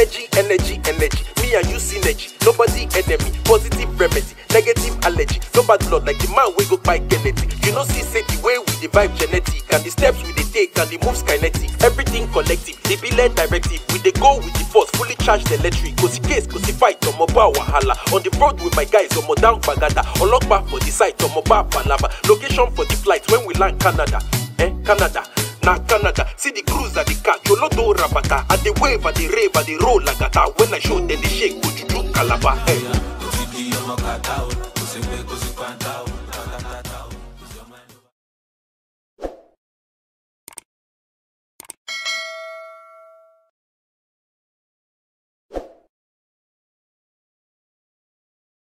energy. Energy, energy. Me and you synergy. Nobody enemy. Positive remedy. Negative allergy. No bad blood like the man we go by Kennedy. You know, see, say the way we the vibe genetic. And the steps we they take and the moves kinetic. Everything collective. They be led directive. We they go with the force. Fully charged electric. Cause the case, cause the fight. On mobile wahala. On the road with my guys. On down bagada. Olokba for the site. On mobile palava. Location for the flight when we land Canada. Eh, Canada. Na Canada. See the cruise at the car, Yolo do rabata. At the wave, at the rave, at the roll lagata. When I show them the shake, go juju calabar. Hey.